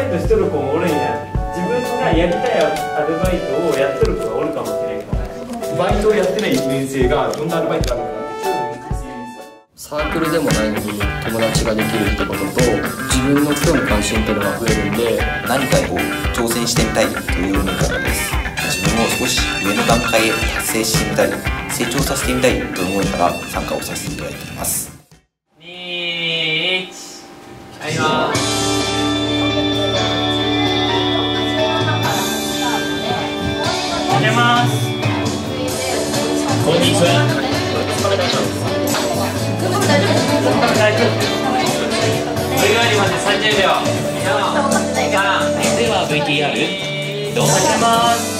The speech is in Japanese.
アルバイトしとる子もおるんや。自分がやりたいアルバイトをやっとる子がおるかもしれんから。バイトをやってない1年生がどんなアルバイトがあるのかってサークルでもないのに友達ができるってことと自分の興味関心っていうのが増えるんで何かを挑戦してみたいという思いからです。自分を少し上の段階へ達成してみたい成長させてみたいという思いから参加をさせていただいています入れます。こんにちは。大丈夫お湯割りまで30秒3では VTR どうもします